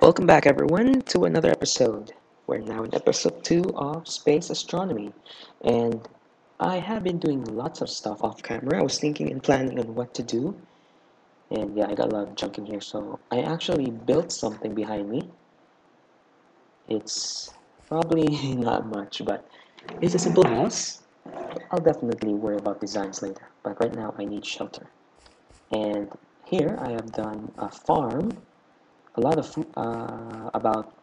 Welcome back, everyone, to another episode. We're now in episode 2 of Space Astronomy, and I have been doing lots of stuff off camera. I was thinking and planning on what to do, and yeah, I got a lot of junk in here, so I actually built something behind me. It's probably not much, but it's a simple house. I'll definitely worry about designs later, but right now I need shelter. And here I have done a farm a lot of uh, about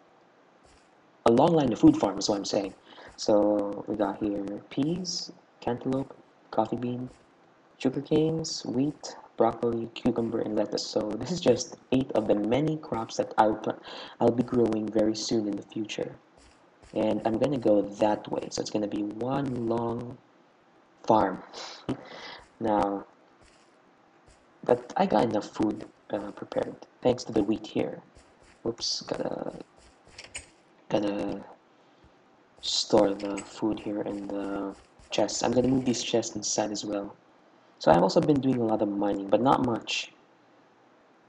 a long line of food farm is what I'm saying. So we got here peas, cantaloupe, coffee bean, sugar canes, wheat, broccoli, cucumber, and lettuce. So this is just eight of the many crops that I'll, I'll be growing very soon in the future. And I'm gonna go that way. So it's gonna be one long farm. now, but I got enough food uh, prepared thanks to the wheat here. Oops, gotta gotta store the food here in the chests. I'm gonna move these chests inside as well. So I've also been doing a lot of mining, but not much.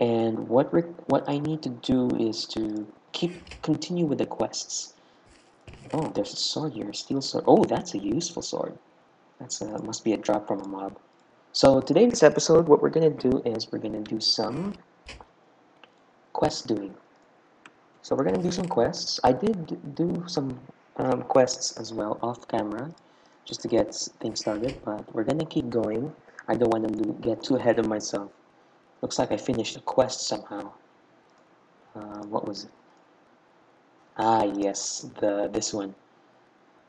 And what what I need to do is to keep continue with the quests. Oh, there's a sword here, a steel sword. Oh, that's a useful sword. That's a, must be a drop from a mob. So today in this episode, what we're gonna do is we're gonna do some quest doing. So we're gonna do some quests. I did do some um, quests as well off camera, just to get things started. But we're gonna keep going. I don't want to get too ahead of myself. Looks like I finished a quest somehow. Uh, what was it? Ah, yes, the this one.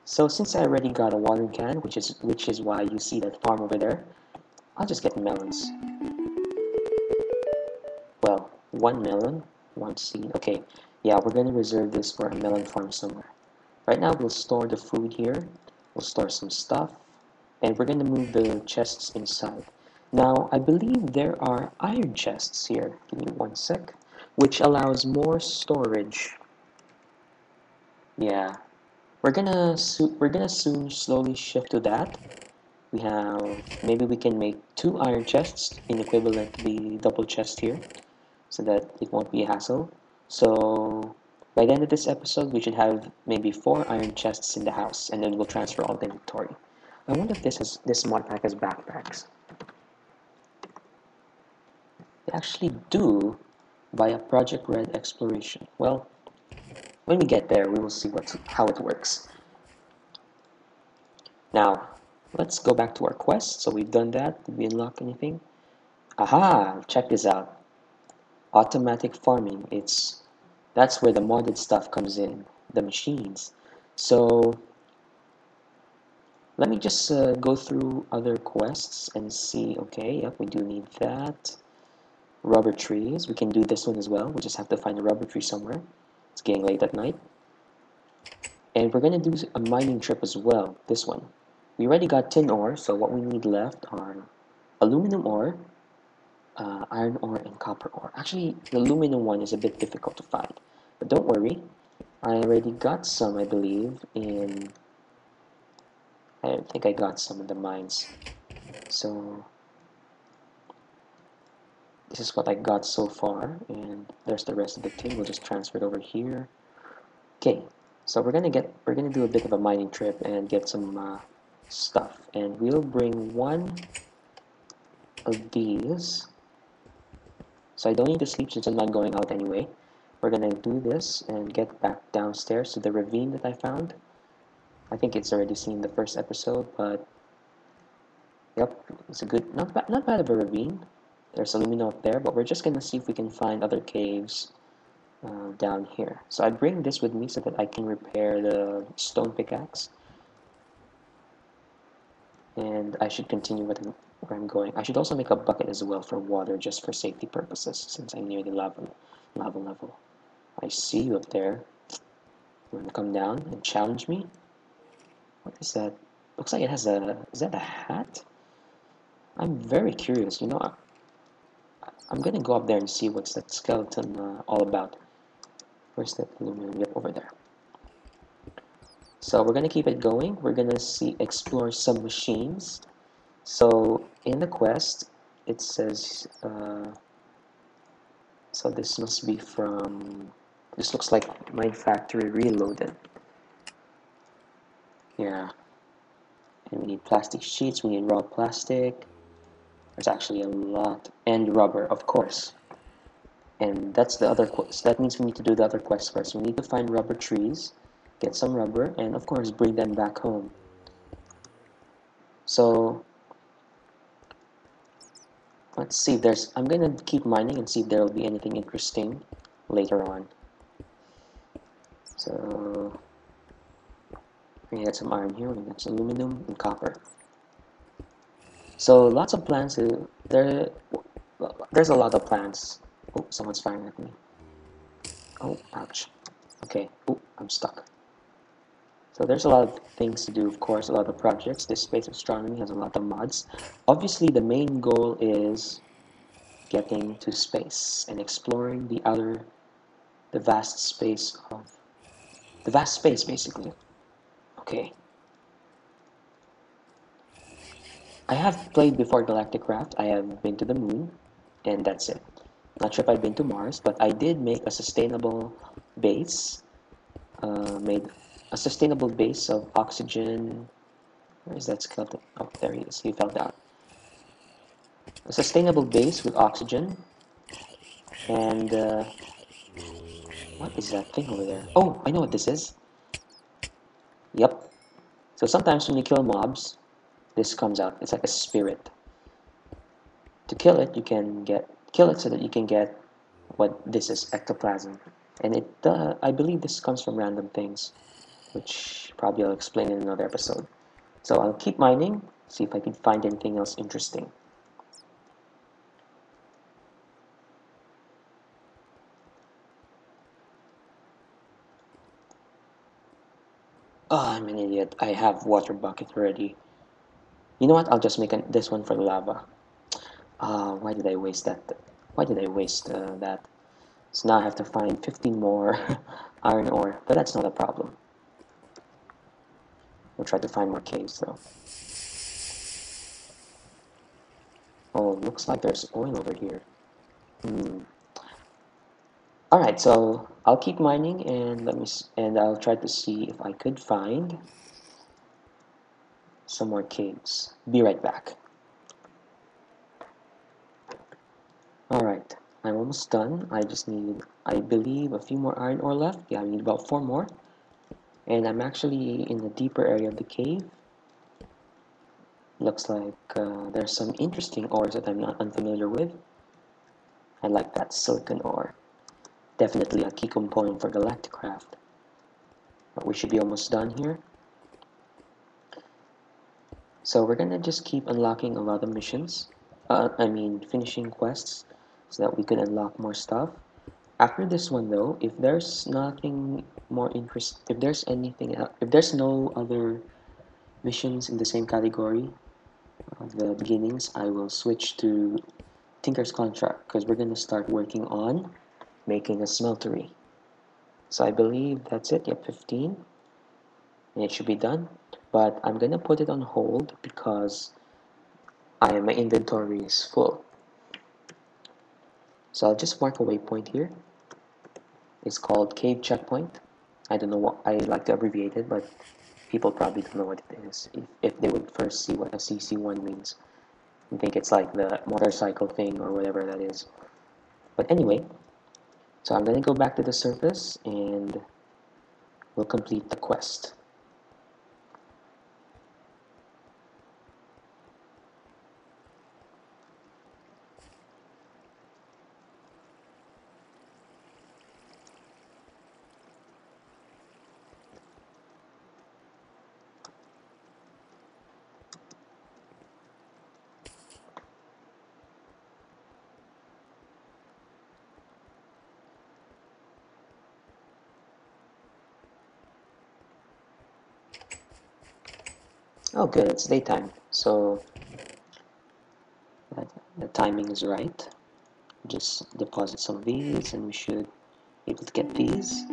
So since I already got a watering can, which is which is why you see that farm over there, I'll just get melons. Well, one melon, one seed. Okay, yeah, we're going to reserve this for a melon farm somewhere. Right now, we'll store the food here. We'll store some stuff. And we're going to move the chests inside. Now, I believe there are iron chests here. Give me one sec. Which allows more storage. Yeah. We're gonna we're gonna soon slowly shift to that we have maybe we can make two iron chests in equivalent the double chest here so that it won't be a hassle. So by the end of this episode we should have maybe four iron chests in the house and then we'll transfer all the inventory. I wonder if this has this mod pack has backpacks. They actually do via Project Red Exploration. Well when we get there we will see what how it works. Now Let's go back to our quest. So we've done that. Did we unlock anything? Aha! Check this out. Automatic farming. It's that's where the modded stuff comes in. The machines. So let me just uh, go through other quests and see. Okay, yep, we do need that. Rubber trees. We can do this one as well. We just have to find a rubber tree somewhere. It's getting late at night. And we're going to do a mining trip as well. This one. We already got tin ore, so what we need left are aluminum ore, uh, iron ore, and copper ore. Actually, the aluminum one is a bit difficult to find, but don't worry. I already got some, I believe, in... I think I got some in the mines. So, this is what I got so far, and there's the rest of the tin. We'll just transfer it over here. Okay, so we're gonna get, we're gonna do a bit of a mining trip and get some uh, stuff. And we'll bring one of these. So I don't need to sleep since I'm not going out anyway. We're gonna do this and get back downstairs to the ravine that I found. I think it's already seen the first episode but yep it's a good not bad not bad of a ravine. There's alumina up there but we're just gonna see if we can find other caves uh, down here. So I bring this with me so that I can repair the stone pickaxe and I should continue with where I'm going. I should also make a bucket as well for water just for safety purposes since I'm near the lava, lava level. I see you up there. You want to come down and challenge me? What is that? Looks like it has a... Is that a hat? I'm very curious. You know, I, I'm gonna go up there and see what's that skeleton uh, all about. Where's that aluminum? Yep, over there. So we're going to keep it going. We're going to see explore some machines. So in the quest, it says, uh, so this must be from This looks like Mine Factory Reloaded. Yeah. And we need plastic sheets, we need raw plastic. There's actually a lot. And rubber, of course. And that's the other quest. That means we need to do the other quest first. We need to find rubber trees, get some rubber, and of course bring them back home. So let's see. There's. I'm gonna keep mining and see if there will be anything interesting later on. So we got some iron here. We got some aluminum and copper. So lots of plants. Uh, there, there's a lot of plants Oh, someone's firing at me. Oh, ouch. Okay. Oh, I'm stuck. So there's a lot of things to do, of course, a lot of projects. This space astronomy has a lot of mods. Obviously, the main goal is getting to space and exploring the outer, the vast space of, the vast space, basically. Okay. I have played before Galacticraft. I have been to the moon, and that's it. Not sure if I've been to Mars, but I did make a sustainable base. Uh, made a sustainable base of oxygen. Where is that skeleton? Oh, there he is. He fell down. A sustainable base with oxygen. And, uh, what is that thing over there? Oh, I know what this is. Yep. So sometimes when you kill mobs, this comes out. It's like a spirit. To kill it, you can get kill it so that you can get what this is ectoplasm and it uh, I believe this comes from random things which probably I'll explain in another episode so I'll keep mining see if I can find anything else interesting Oh, I'm an idiot. I have water bucket already. You know what? I'll just make an, this one for the lava. Uh, why did I waste that? Why did I waste uh, that? So now I have to find 15 more iron ore, but that's not a problem. We'll try to find more caves though. Oh, looks like there's oil over here. Hmm. Alright, so I'll keep mining and let me and I'll try to see if I could find some more caves. Be right back. Alright, I'm almost done. I just need, I believe, a few more iron ore left. Yeah, I need about four more. And I'm actually in the deeper area of the cave. Looks like uh, there's some interesting ores that I'm not unfamiliar with. I like that silicon ore. Definitely a key component for Galacticraft. But we should be almost done here. So we're gonna just keep unlocking a lot of missions. Uh, I mean, finishing quests so that we could unlock more stuff. After this one though, if there's nothing more interest, if there's anything, if there's no other missions in the same category of the beginnings, I will switch to Tinker's Construct because we're going to start working on making a smeltery. So I believe that's it, yep, 15. And it should be done. But I'm going to put it on hold because I, my inventory is full. So I'll just mark a waypoint here. It's called Cave Checkpoint. I don't know what, I like to abbreviate it, but people probably don't know what it is if, if they would first see what a CC1 means. I think it's like the motorcycle thing or whatever that is. But anyway, so I'm going to go back to the surface and we'll complete the quest. Good, it's daytime, so the timing is right. Just deposit some of these and we should be able to get these.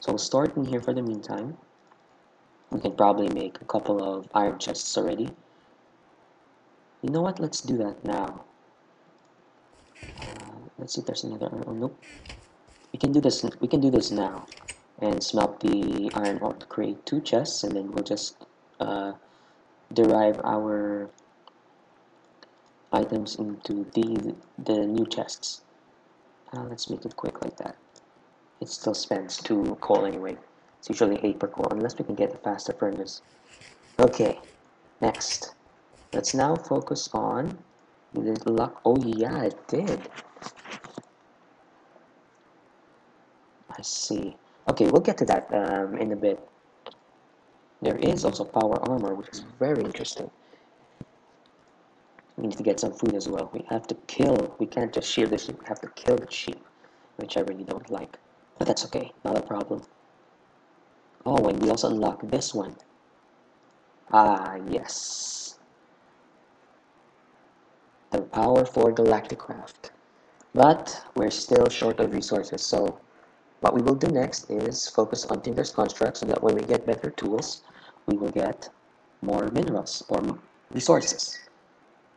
So we'll store it in here for the meantime. We can probably make a couple of iron chests already. You know what, let's do that now. Uh, let's see if there's another, oh nope. we can do this we can do this now and smelt the iron ore to create two chests and then we'll just uh, derive our items into the the new chests. Uh, let's make it quick like that. It still spends two coal anyway. It's usually eight per coal unless we can get a faster furnace. Okay next. Let's now focus on the luck. Oh yeah it did. I see. Okay, we'll get to that um, in a bit. There is also power armor, which is very interesting. We need to get some food as well. We have to kill. We can't just shear the sheep. We have to kill the sheep, which I really don't like. But that's okay. Not a problem. Oh, and we also unlock this one. Ah, yes. The power for Galacticraft. But we're still short of resources, so what we will do next is focus on Tinker's construct so that when we get better tools, we will get more minerals or resources.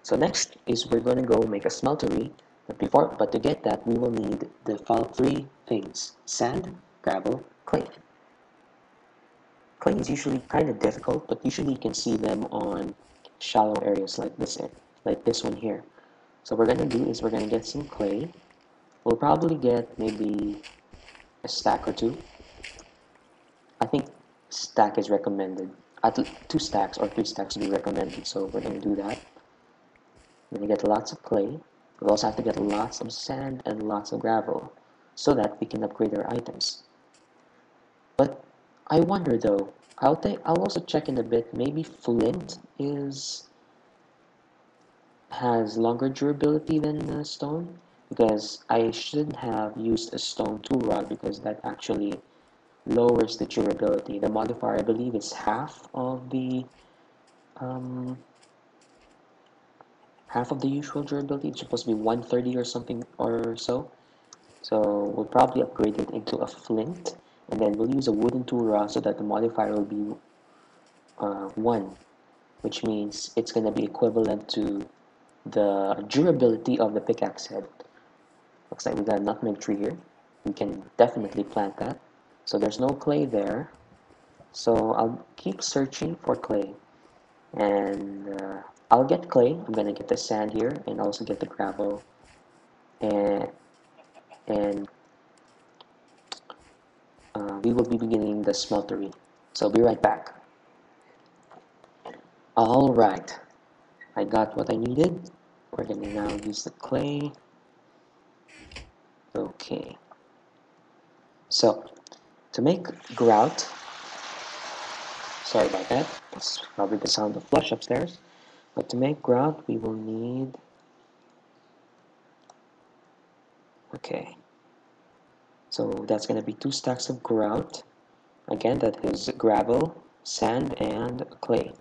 So next is we're going to go make a smeltery, but before, but to get that, we will need the three things, sand, gravel, clay. Clay is usually kind of difficult, but usually you can see them on shallow areas like this, eh, like this one here. So what we're going to do is we're going to get some clay. We'll probably get maybe a stack or two. I think stack is recommended. At two stacks or three stacks would be recommended, so we're going to do that. We're going to get lots of clay. We also have to get lots of sand and lots of gravel so that we can upgrade our items. But I wonder though, I'll, take, I'll also check in a bit, maybe flint is has longer durability than uh, stone because I shouldn't have used a stone tool rod because that actually lowers the durability. The modifier I believe is half of the um, half of the usual durability. It's supposed to be 130 or something or so. So we'll probably upgrade it into a flint and then we'll use a wooden tool rod so that the modifier will be uh, 1 which means it's going to be equivalent to the durability of the pickaxe head. Looks like we got a nutmeg tree here. We can definitely plant that. So there's no clay there. So I'll keep searching for clay. And uh, I'll get clay. I'm going to get the sand here and also get the gravel. And, and uh, we will be beginning the smeltery. So I'll be right back. Alright. I got what I needed. We're going to now use the clay. Okay. So, to make grout, sorry about that, that's probably the sound of flush upstairs, but to make grout we will need, okay, so that's going to be two stacks of grout, again that is gravel, sand, and clay.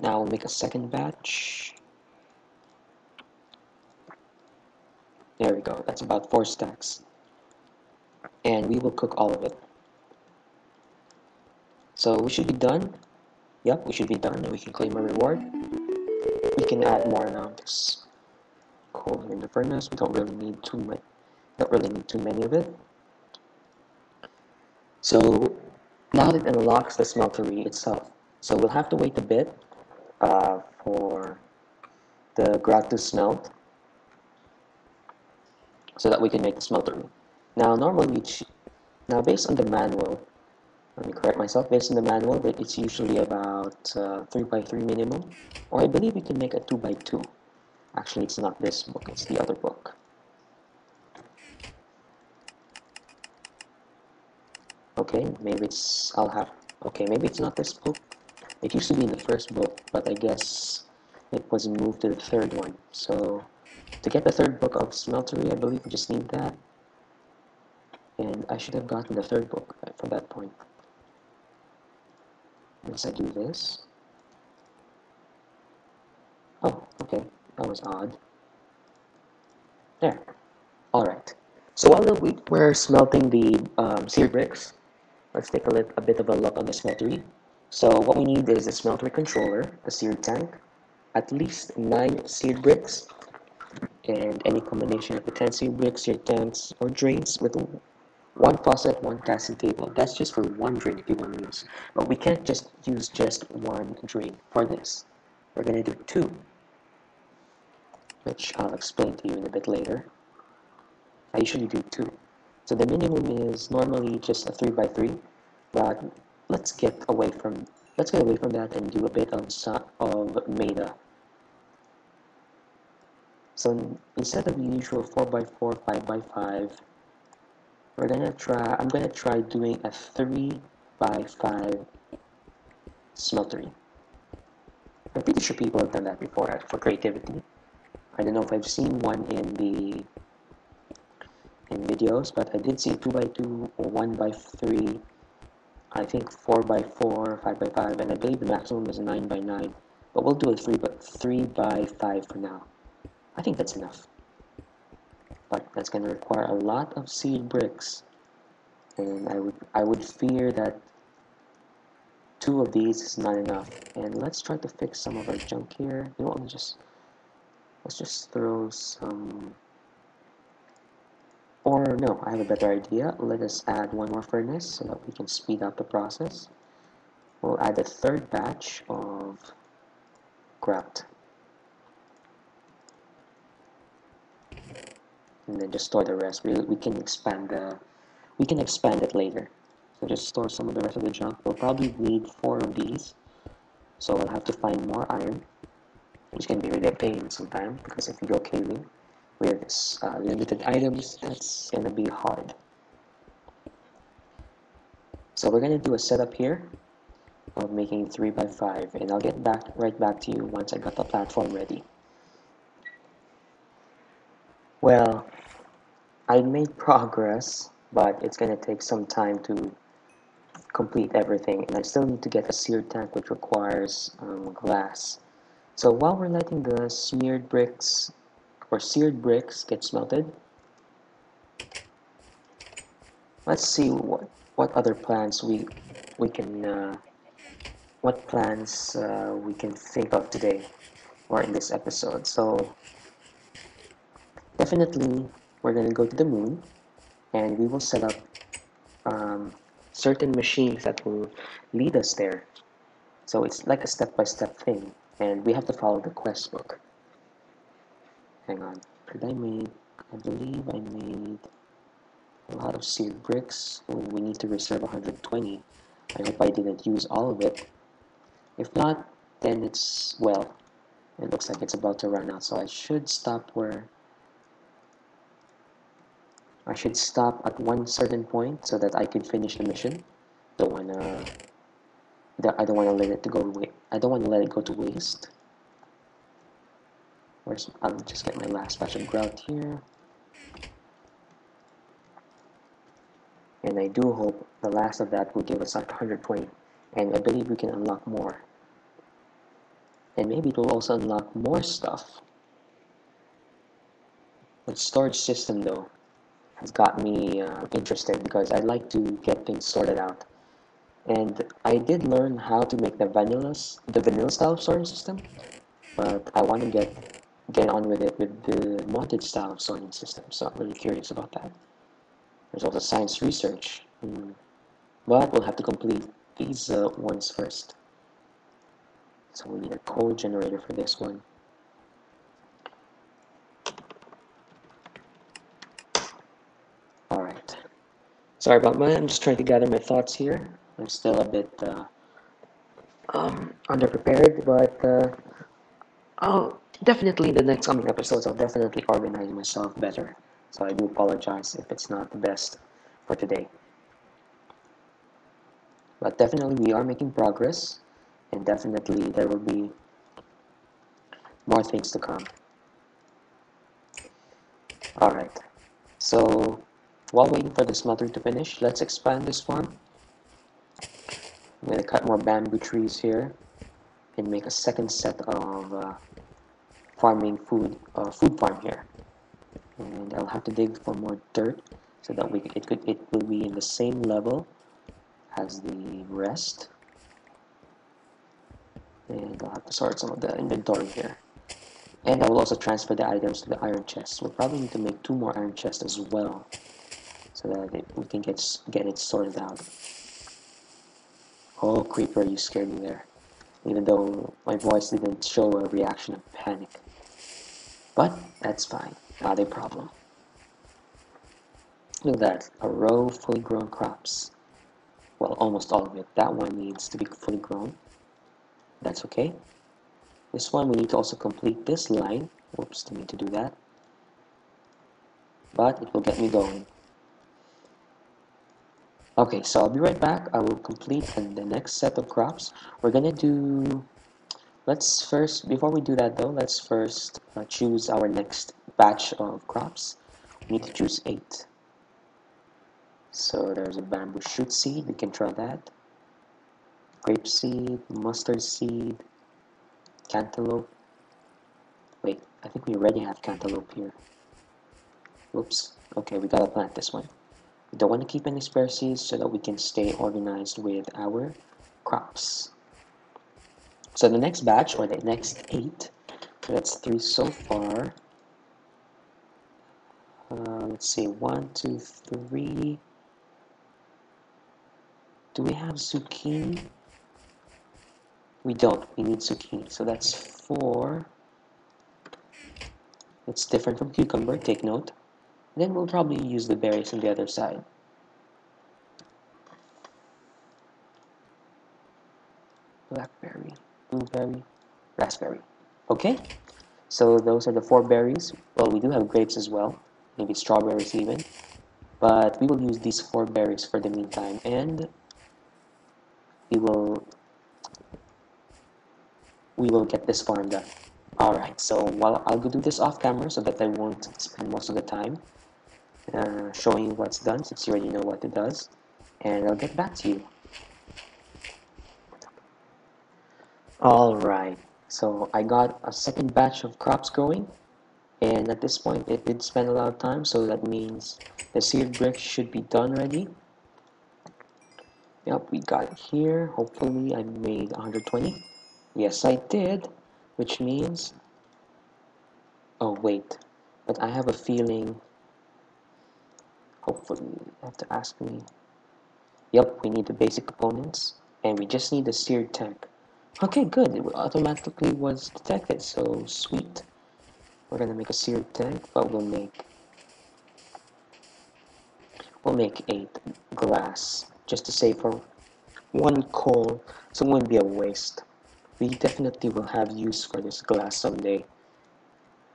Now we'll make a second batch, There we go. That's about four stacks. And we will cook all of it. So we should be done. Yep, we should be done and we can claim a reward. We can add more now. This coal in the furnace. We don't really need too much. Don't really need too many of it. So now that it unlocks the smeltery itself. So we'll have to wait a bit uh, for the grout to smelt so that we can make the smelter. Now, normally, now based on the manual, let me correct myself, based on the manual, it's usually about uh, 3 by 3 minimum, or I believe we can make a 2 by 2 Actually, it's not this book, it's the other book. Okay, maybe it's, I'll have, okay, maybe it's not this book. It used to be in the first book, but I guess it was moved to the third one, so to get the third book of Smeltery, I believe we just need that. And I should have gotten the third book from that point. Once I do this. Oh, okay. That was odd. There. Alright. So while we, we're smelting the um, seared bricks, let's take a, a bit of a look on the smeltery. So what we need is a smeltery controller, a seared tank, at least 9 seared bricks, and any combination of potency bricks, your tanks, or drains with one faucet, one casting table. That's just for one drain if you want to use. But we can't just use just one drain for this. We're going to do two, which I'll explain to you in a bit later. I usually do two. So the minimum is normally just a 3 by 3 but let's get away from let's get away from that and do a bit of of meta. So instead of the usual 4 by 4 5 by 5 we're gonna try I'm gonna try doing a 3 by 5 smeltery. I'm pretty sure people have done that before for creativity. I don't know if I've seen one in the in videos, but I did see 2 by 2 or 1 by 3 I think 4 by 4 5 by 5 and I believe the maximum is 9 by 9 but we'll do a 3 by 3 by 5 for now I think that's enough but that's going to require a lot of seared bricks and I would I would fear that two of these is not enough and let's try to fix some of our junk here you know what let's just let's just throw some or no, I have a better idea. Let us add one more furnace so that we can speed up the process. We'll add a third batch of grout. And then just store the rest. We, we can expand the we can expand it later. So just store some of the rest of the junk. We'll probably need four of these. So we'll have to find more iron. Which can be really a pain sometimes because if you go caving, with uh, limited items, that's gonna be hard. So we're gonna do a setup here of making 3 by 5 and I'll get back right back to you once I got the platform ready. Well, I made progress, but it's gonna take some time to complete everything and I still need to get a seared tank which requires um, glass. So while we're letting the smeared bricks or seared bricks get smelted. Let's see what what other plans we we can uh, what plans uh, we can think of today or in this episode. So definitely we're gonna go to the moon and we will set up um, certain machines that will lead us there. So it's like a step-by-step -step thing and we have to follow the quest book. Hang on. Did I make I believe I made a lot of seared bricks. We need to reserve 120 I hope I didn't use all of it. If not then it's well it looks like it's about to run out so I should stop where I should stop at one certain point so that I can finish the mission don't wanna I don't want to let it to go I don't want to let it go to waste Where's, I'll just get my last batch of grout here. And I do hope the last of that will give us like 120. And I believe we can unlock more. And maybe it will also unlock more stuff. The storage system though has got me uh, interested because I like to get things sorted out. And I did learn how to make the vanilla, the vanilla style sorting system, but I want to get get on with it with the modded style of sorting system. So I'm really curious about that. There's also science research, mm. but we'll have to complete these uh, ones first. So we need a coal generator for this one. Alright. Sorry about my, I'm just trying to gather my thoughts here. I'm still a bit uh, um, underprepared, but uh, I'll definitely in the next coming episodes I'll definitely organize myself better. So I do apologize if it's not the best for today. But definitely we are making progress and definitely there will be more things to come. Alright, so while waiting for the smelter to finish, let's expand this farm. I'm going to cut more bamboo trees here and make a second set of uh, farming food uh, food farm here and I'll have to dig for more dirt so that we it could it will be in the same level as the rest and I'll have to sort some of the inventory here And I will also transfer the items to the iron chest. We'll probably need to make two more iron chests as well. So that it, we can get, get it sorted out. Oh, Creeper, you scared me there. Even though my voice didn't show a reaction of panic. But, that's fine. Not a problem. Look at that. A row of fully grown crops. Well, almost all of it. That one needs to be fully grown. That's okay. This one, we need to also complete this line. Whoops, didn't mean to do that. But it will get me going. Okay, so I'll be right back. I will complete the next set of crops. We're gonna do... Let's first, before we do that though, let's first uh, choose our next batch of crops. We need to choose 8. So there's a bamboo shoot seed, we can try that. Grape seed, mustard seed, cantaloupe. Wait, I think we already have cantaloupe here. Oops. Okay, we gotta plant this one. We don't want to keep any spare seeds so that we can stay organized with our crops. So the next batch, or the next eight, so that's three so far. Uh, let's see, one, two, three. Do we have zucchini? We don't. We need zucchini. So that's four. It's different from cucumber. Take note. Then we'll probably use the berries on the other side. Blackberry, blueberry, raspberry. Okay, so those are the four berries. Well, we do have grapes as well, maybe strawberries even. But we will use these four berries for the meantime, and we will we will get this farm done. Alright, so while I'll go do this off camera so that I won't spend most of the time uh, showing what's done since you already know what it does. And I'll get back to you. Alright, so I got a second batch of crops growing. And at this point, it did spend a lot of time, so that means the seared bricks should be done ready. Yep, we got here. Hopefully, I made 120. Yes, I did, which means... Oh, wait. But I have a feeling... Hopefully, you have to ask me. Yep, we need the basic components, and we just need the seared tank. Okay, good. It automatically was detected, so sweet. We're gonna make a seared tank, but we'll make... We'll make 8 glass, just to save for one coal, so it won't be a waste. We definitely will have use for this glass someday.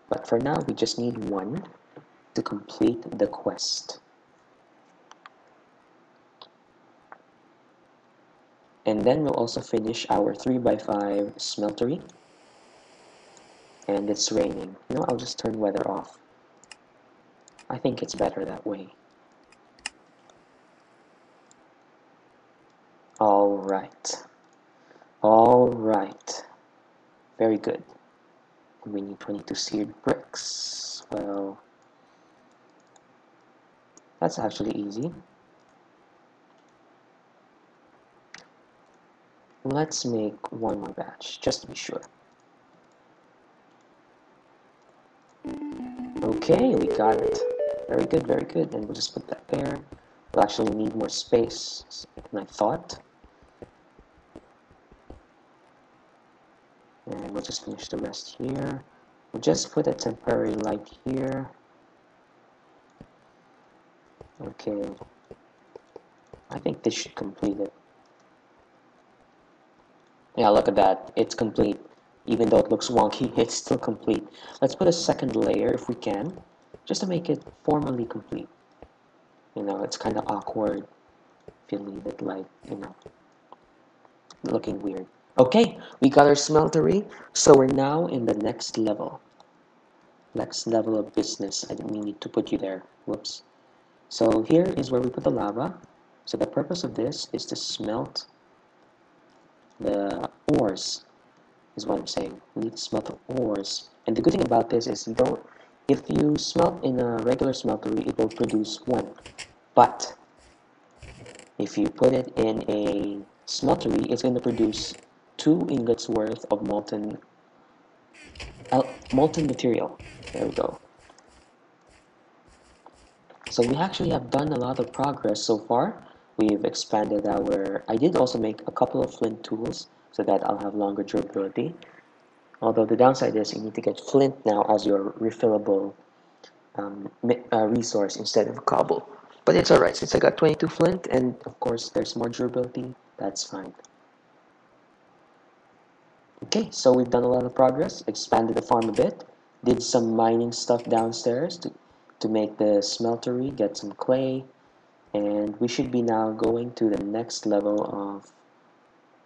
But for now, we just need one to complete the quest. And then we'll also finish our 3x5 smeltery. And it's raining. You know, I'll just turn weather off. I think it's better that way. Alright. Alright. Very good. We need 22 seared bricks. Well, that's actually easy. Let's make one more batch, just to be sure. Okay, we got it. Very good, very good. And we'll just put that there. We'll actually need more space than I thought. and we'll just finish the rest here we'll just put a temporary light here okay I think this should complete it yeah look at that it's complete even though it looks wonky it's still complete let's put a second layer if we can just to make it formally complete you know it's kind of awkward if you leave it like you know looking weird Okay, we got our smeltery, so we're now in the next level. Next level of business. I didn't need to put you there. Whoops. So here is where we put the lava. So the purpose of this is to smelt the ores, is what I'm saying. We need to smelt the ores. And the good thing about this is you don't, if you smelt in a regular smeltery, it will produce one. But if you put it in a smeltery, it's going to produce two ingots worth of molten uh, molten material. There we go. So we actually have done a lot of progress so far. We've expanded our, I did also make a couple of flint tools so that I'll have longer durability. Although the downside is you need to get flint now as your refillable um, uh, resource instead of cobble. But it's alright, since I got 22 flint and of course there's more durability, that's fine. Okay, so we've done a lot of progress, expanded the farm a bit, did some mining stuff downstairs to, to make the smeltery, get some clay, and we should be now going to the next level of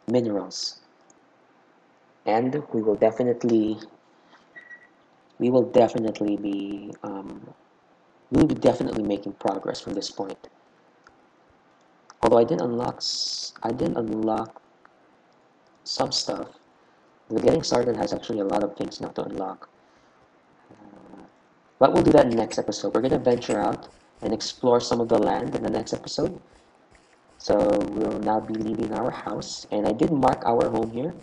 minerals. And we will definitely, we will definitely be um, we'll be definitely making progress from this point. Although I didn't unlock, I didn't unlock some stuff. The getting started has actually a lot of things not to unlock. Uh, but we'll do that in the next episode. We're gonna venture out and explore some of the land in the next episode. So we'll now be leaving our house, and I did mark our home here,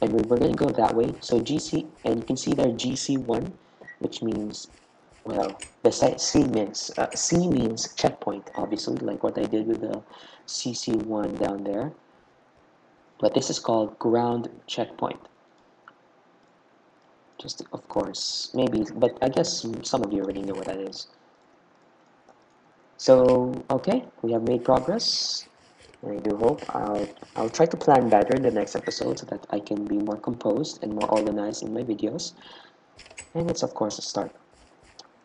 and we're gonna go that way. So GC, and you can see there GC1, which means well, the C means uh, C means checkpoint, obviously, like what I did with the CC1 down there. But this is called ground checkpoint. Just, of course, maybe, but I guess some of you already know what that is. So, okay, we have made progress. I do hope I'll, I'll try to plan better in the next episode so that I can be more composed and more organized in my videos. And it's, of course, a start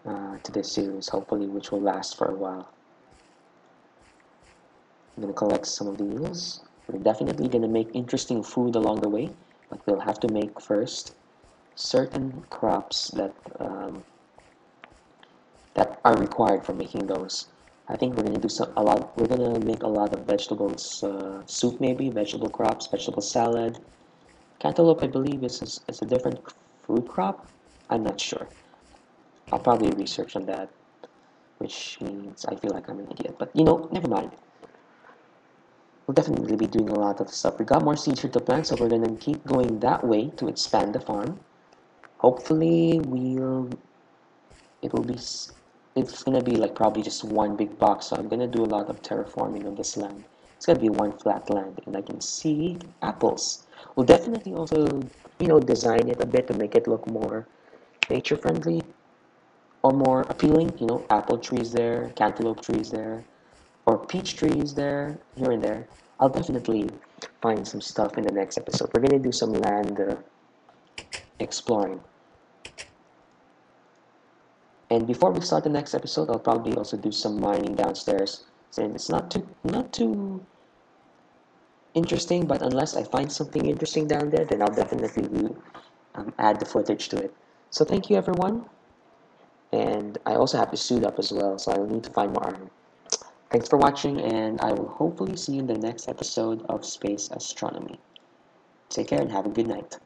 uh, to this series, hopefully, which will last for a while. I'm to collect some of these. We're definitely going to make interesting food along the way, but we'll have to make first certain crops that um, that are required for making those. I think we're gonna do some a lot. We're gonna make a lot of vegetables uh, soup, maybe vegetable crops, vegetable salad. Cantaloupe, I believe, is is, is a different fruit crop. I'm not sure. I'll probably research on that, which means I feel like I'm an idiot. But you know, never mind. We'll definitely be doing a lot of stuff. We got more seeds here to plant, so we're gonna keep going that way to expand the farm. Hopefully, we'll. It will be. It's gonna be like probably just one big box. So I'm gonna do a lot of terraforming on this land. It's gonna be one flat land, and I can see apples. We'll definitely also, you know, design it a bit to make it look more nature friendly or more appealing. You know, apple trees there, cantaloupe trees there, or peach trees there, here and there. I'll definitely find some stuff in the next episode. We're gonna do some land uh, exploring. And before we start the next episode, I'll probably also do some mining downstairs. And it's not too not too interesting, but unless I find something interesting down there, then I'll definitely um, add the footage to it. So thank you everyone and I also have to suit up as well, so I will need to find more armor. Thanks for watching, and I will hopefully see you in the next episode of Space Astronomy. Take care and have a good night.